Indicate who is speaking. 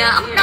Speaker 1: Yeah.